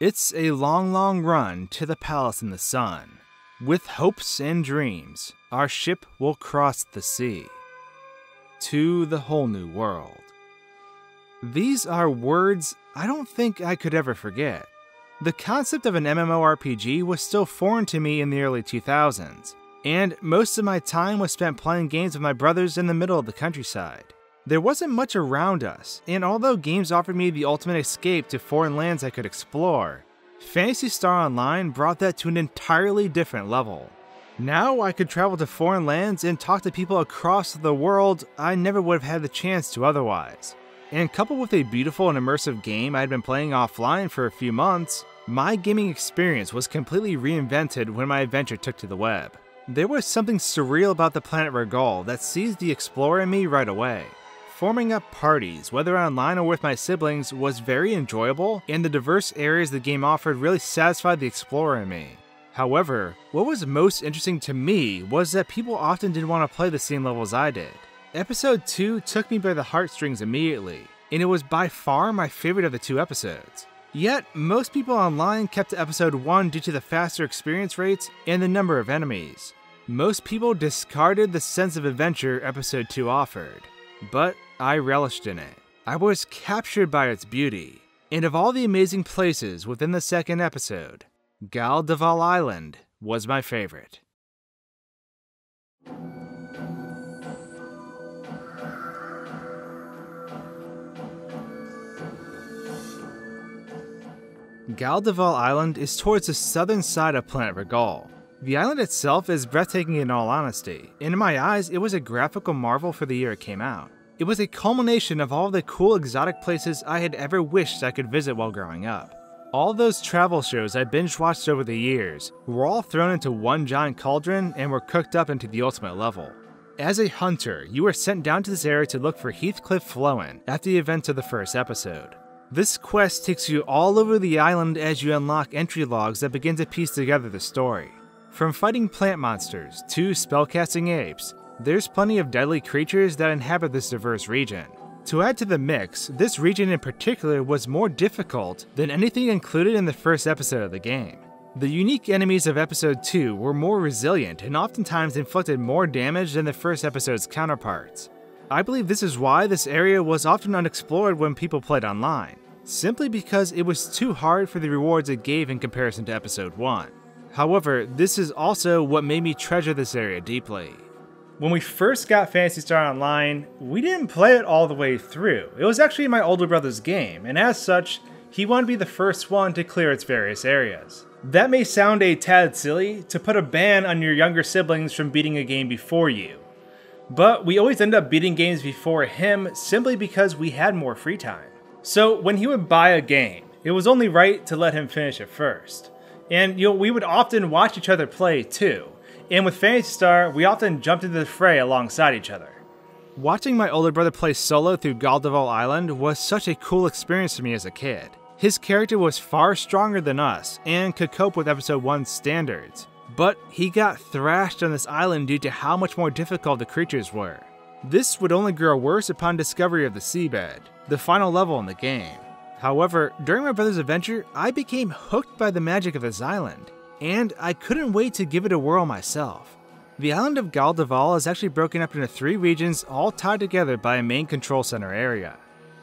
It's a long, long run to the palace in the sun. With hopes and dreams, our ship will cross the sea to the whole new world. These are words I don't think I could ever forget. The concept of an MMORPG was still foreign to me in the early 2000s, and most of my time was spent playing games with my brothers in the middle of the countryside. There wasn't much around us, and although games offered me the ultimate escape to foreign lands I could explore, Phantasy Star Online brought that to an entirely different level. Now I could travel to foreign lands and talk to people across the world I never would have had the chance to otherwise. And coupled with a beautiful and immersive game I had been playing offline for a few months, my gaming experience was completely reinvented when my adventure took to the web. There was something surreal about the planet Ragol that seized the explorer in me right away. Forming up parties, whether online or with my siblings, was very enjoyable, and the diverse areas the game offered really satisfied the explorer in me. However, what was most interesting to me was that people often didn't want to play the same levels I did. Episode 2 took me by the heartstrings immediately, and it was by far my favorite of the two episodes. Yet, most people online kept to episode 1 due to the faster experience rates and the number of enemies. Most people discarded the sense of adventure episode 2 offered. But I relished in it. I was captured by its beauty. And of all the amazing places within the second episode, Gal Da Val Island was my favorite. Gal Da Val Island is towards the southern side of Planet Ragol. The island itself is breathtaking in all honesty, and in my eyes, it was a graphical marvel for the year it came out. It was a culmination of all the cool exotic places I had ever wished I could visit while growing up. All those travel shows I binge watched over the years were all thrown into one giant cauldron and were cooked up into the ultimate level. As a hunter, you were sent down to this area to look for Heathcliff Flowen after the events of the first episode. This quest takes you all over the island as you unlock entry logs that begin to piece together the story. From fighting plant monsters to spellcasting apes, there's plenty of deadly creatures that inhabit this diverse region. To add to the mix, this region in particular was more difficult than anything included in the first episode of the game. The unique enemies of episode 2 were more resilient and oftentimes inflicted more damage than the first episode's counterparts. I believe this is why this area was often unexplored when people played online, simply because it was too hard for the rewards it gave in comparison to episode 1. However, this is also what made me treasure this area deeply. When we first got Phantasy Star Online, we didn't play it all the way through. It was actually my older brother's game, and as such, he wanted to be the first one to clear its various areas. That may sound a tad silly to put a ban on your younger siblings from beating a game before you, but we always end up beating games before him simply because we had more free time. So when he would buy a game, it was only right to let him finish it first. And you know, we would often watch each other play too. And with Phantasy Star, we often jumped into the fray alongside each other. Watching my older brother play solo through Gal Da Val Island was such a cool experience for me as a kid. His character was far stronger than us and could cope with episode 1's standards, but he got thrashed on this island due to how much more difficult the creatures were. This would only grow worse upon discovery of the seabed, the final level in the game. However, during my brother's adventure, I became hooked by the magic of this island, and I couldn't wait to give it a whirl myself. The island of Gal Da Val is actually broken up into three regions all tied together by a main control center area.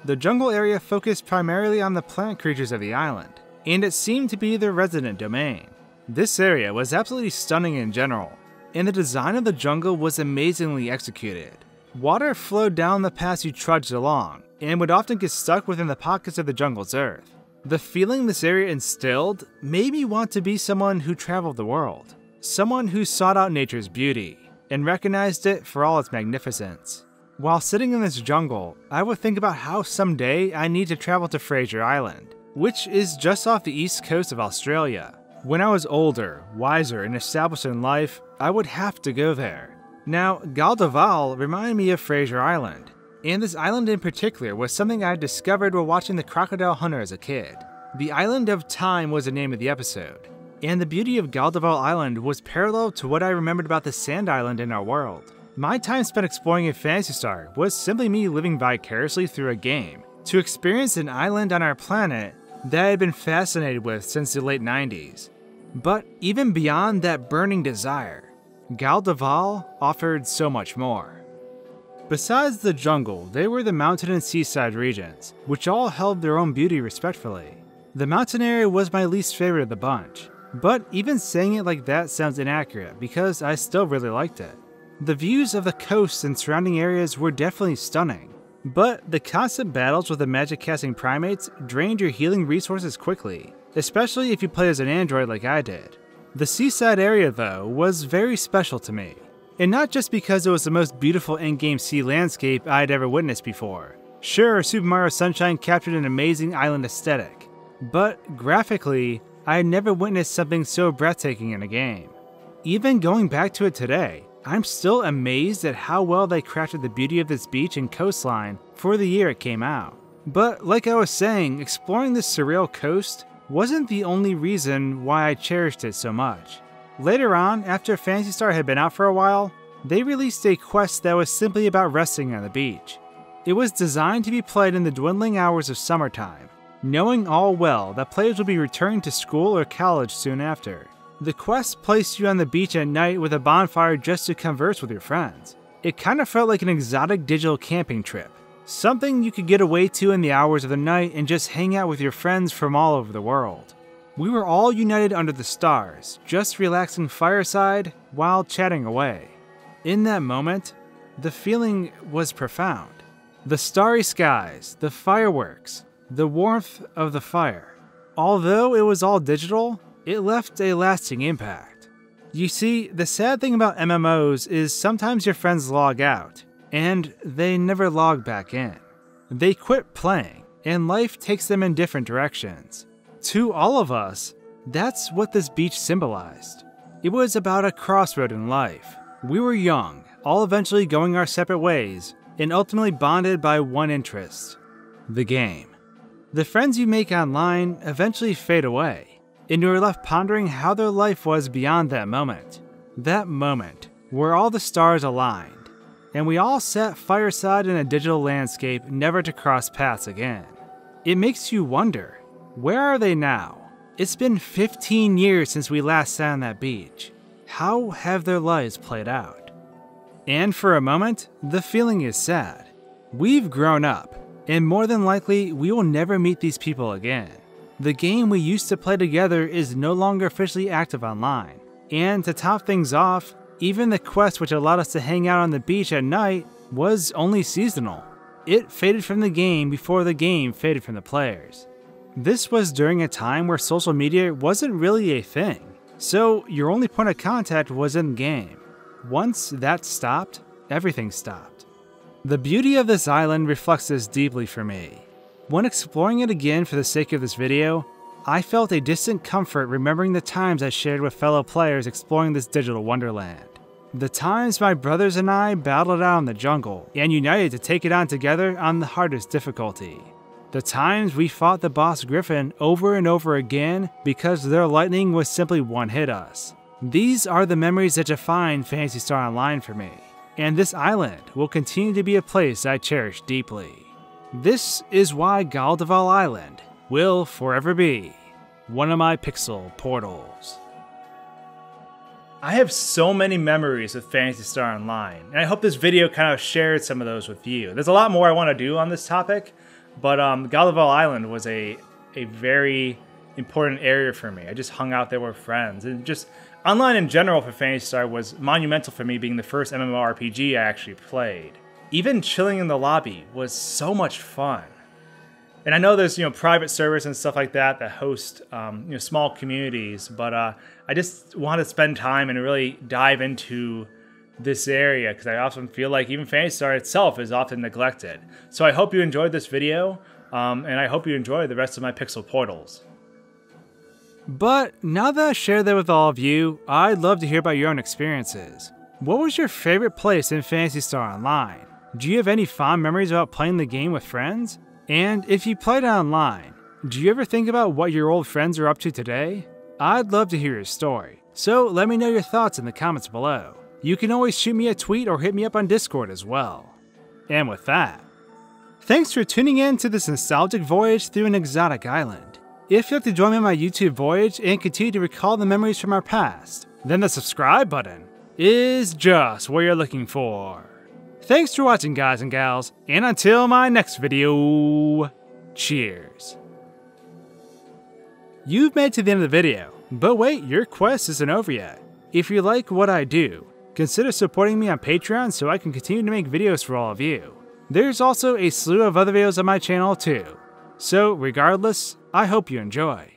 The jungle area focused primarily on the plant creatures of the island, and it seemed to be their resident domain. This area was absolutely stunning in general, and the design of the jungle was amazingly executed. Water flowed down the paths you trudged along, and would often get stuck within the pockets of the jungle's earth. The feeling this area instilled made me want to be someone who traveled the world, someone who sought out nature's beauty and recognized it for all its magnificence. While sitting in this jungle, I would think about how someday I need to travel to Fraser Island, which is just off the east coast of Australia. When I was older, wiser, and established in life, I would have to go there. Now, Gal Da Val reminded me of Fraser Island, and this island in particular was something I discovered while watching The Crocodile Hunter as a kid. The Island of Time was the name of the episode, and the beauty of Gal Da Val Island was parallel to what I remembered about the Sand Island in our world. My time spent exploring in Phantasy Star was simply me living vicariously through a game. To experience an island on our planet that I had been fascinated with since the late 90s. But even beyond that burning desire, Gal Da Val offered so much more. Besides the jungle, they were the mountain and seaside regions, which all held their own beauty respectfully. The mountain area was my least favorite of the bunch, but even saying it like that sounds inaccurate because I still really liked it. The views of the coast and surrounding areas were definitely stunning, but the constant battles with the magic casting primates drained your healing resources quickly, especially if you play as an android like I did. The seaside area, though, was very special to me, and not just because it was the most beautiful in game sea landscape I'd ever witnessed before. Sure, Super Mario Sunshine captured an amazing island aesthetic, but graphically, I had never witnessed something so breathtaking in a game. Even going back to it today, I'm still amazed at how well they crafted the beauty of this beach and coastline for the year it came out. But like I was saying, exploring this surreal coast wasn't the only reason why I cherished it so much. Later on, after Phantasy Star had been out for a while, they released a quest that was simply about resting on the beach. It was designed to be played in the dwindling hours of summertime, knowing all well that players would be returning to school or college soon after. The quest placed you on the beach at night with a bonfire just to converse with your friends. It kind of felt like an exotic digital camping trip, something you could get away to in the hours of the night and just hang out with your friends from all over the world. We were all united under the stars, just relaxing fireside while chatting away. In that moment, the feeling was profound. The starry skies, the fireworks, the warmth of the fire. Although it was all digital, it left a lasting impact. You see, the sad thing about MMOs is sometimes your friends log out, and they never log back in. They quit playing, and life takes them in different directions. To all of us, that's what this beach symbolized. It was about a crossroad in life. We were young, all eventually going our separate ways, and ultimately bonded by one interest the game. The friends you make online eventually fade away, and you are left pondering how their life was beyond that moment. That moment, where all the stars aligned, and we all sat fireside in a digital landscape never to cross paths again. It makes you wonder where are they now? It's been 15 years since we last sat on that beach. How have their lives played out? And for a moment, the feeling is sad. We've grown up, and more than likely, we will never meet these people again. The game we used to play together is no longer officially active online. And to top things off, even the quest which allowed us to hang out on the beach at night was only seasonal. It faded from the game before the game faded from the players. This was during a time where social media wasn't really a thing, so your only point of contact was in game. Once that stopped, everything stopped. The beauty of this island reflects this deeply for me. When exploring it again for the sake of this video, I felt a distant comfort remembering the times I shared with fellow players exploring this digital wonderland. The times my brothers and I battled out in the jungle and united to take it on together on the hardest difficulty. The times we fought the boss Gryphon over and over again because their lightning was simply one hit us. These are the memories that define Phantasy Star Online for me and this island will continue to be a place I cherish deeply. This is why Gal Da Val Island will forever be one of my pixel portals. I have so many memories with Phantasy Star Online, and I hope this video kind of shared some of those with you. There's a lot more I want to do on this topic, but um, Island was a, a very important area for me. I just hung out there with friends, and just Online in general for Phantasy Star was monumental for me being the first MMORPG I actually played. Even chilling in the lobby was so much fun. And I know there's you know private servers and stuff like that that host um, you know small communities, but uh, I just want to spend time and really dive into this area because I often feel like even Phantasy Star itself is often neglected. So I hope you enjoyed this video, um, and I hope you enjoy the rest of my Pixel Portals. But now that I shared that with all of you, I'd love to hear about your own experiences. What was your favorite place in Phantasy Star Online? Do you have any fond memories about playing the game with friends? And if you played online, do you ever think about what your old friends are up to today? I'd love to hear your story, so let me know your thoughts in the comments below. You can always shoot me a tweet or hit me up on Discord as well. And with that, thanks for tuning in to this nostalgic voyage through an exotic island. If you'd like to join me on my YouTube voyage and continue to recall the memories from our past, then the subscribe button is just what you're looking for. Thanks for watching guys and gals, and until my next video, cheers. You've made it to the end of the video, but wait, your quest isn't over yet. If you like what I do, consider supporting me on Patreon so I can continue to make videos for all of you. There's also a slew of other videos on my channel too. So regardless, I hope you enjoy.